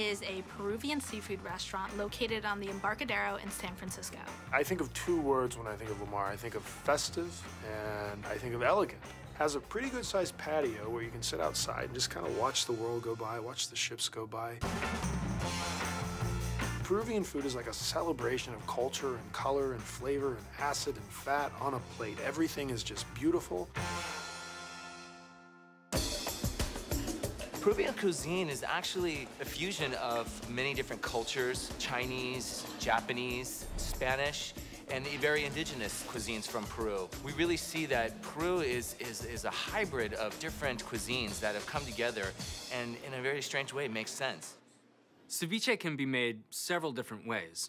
is a Peruvian seafood restaurant located on the Embarcadero in San Francisco. I think of two words when I think of La Mar. I think of festive and I think of elegant. Has a pretty good sized patio where you can sit outside and just kind of watch the world go by, watch the ships go by. Peruvian food is like a celebration of culture and color and flavor and acid and fat on a plate. Everything is just beautiful. Peruvian cuisine is actually a fusion of many different cultures, Chinese, Japanese, Spanish, and very indigenous cuisines from Peru. We really see that Peru is, is, is a hybrid of different cuisines that have come together and in a very strange way makes sense. Ceviche can be made several different ways.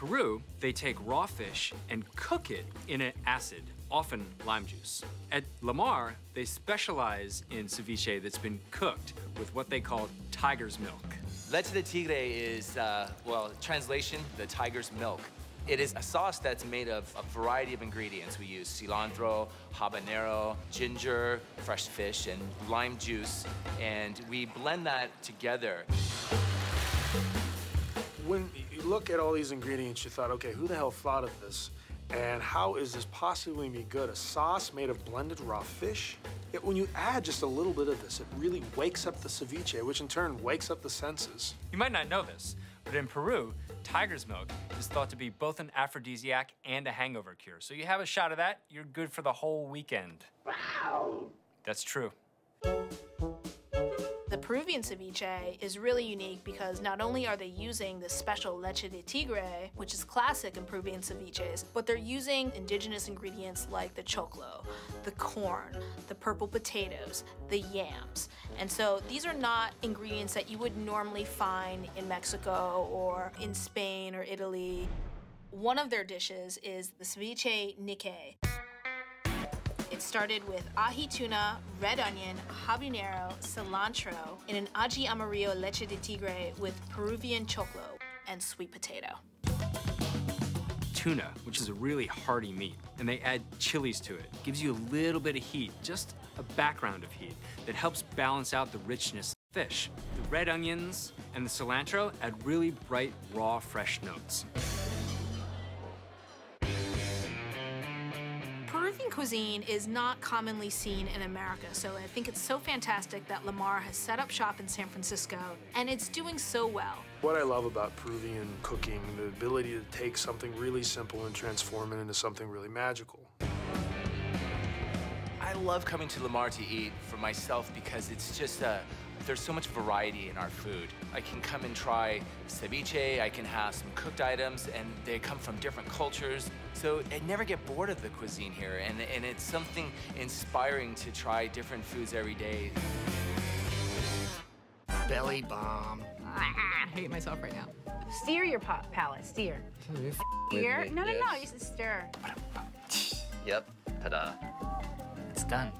Peru, they take raw fish and cook it in an acid, often lime juice. At La Mar, they specialize in ceviche that's been cooked with what they call tiger's milk. Leche de tigre is, uh, well, translation, the tiger's milk. It is a sauce that's made of a variety of ingredients. We use cilantro, habanero, ginger, fresh fish, and lime juice, and we blend that together. When you look at all these ingredients, you thought, okay, who the hell thought of this? And how is this possibly gonna be good? A sauce made of blended raw fish? Yet when you add just a little bit of this, it really wakes up the ceviche, which in turn wakes up the senses. You might not know this, but in Peru, tiger's milk is thought to be both an aphrodisiac and a hangover cure. So you have a shot of that, you're good for the whole weekend. Wow. That's true. The Peruvian ceviche is really unique because not only are they using this special leche de tigre, which is classic in Peruvian ceviches, but they're using indigenous ingredients like the choclo, the corn, the purple potatoes, the yams. And so these are not ingredients that you would normally find in Mexico or in Spain or Italy. One of their dishes is the ceviche nique. It started with ají tuna, red onion, habanero, cilantro, in an ají amarillo leche de tigre with Peruvian choclo and sweet potato. Tuna, which is a really hearty meat, and they add chilies to it. Gives you a little bit of heat, just a background of heat that helps balance out the richness of the fish. The red onions and the cilantro add really bright, raw, fresh notes. Peruvian cuisine is not commonly seen in America, so I think it's so fantastic that La Mar has set up shop in San Francisco, and it's doing so well. What I love about Peruvian cooking, the ability to take something really simple and transform it into something really magical. I love coming to La Mar to eat for myself because it's just a, there's so much variety in our food. I can come and try ceviche, I can have some cooked items, and they come from different cultures. So I never get bored of the cuisine here, and, and it's something inspiring to try different foods every day. Belly bomb. I hate myself right now. Steer your pa palate, steer. Steer? No, no, no, you should stir. Yep. Ta-da. It's done.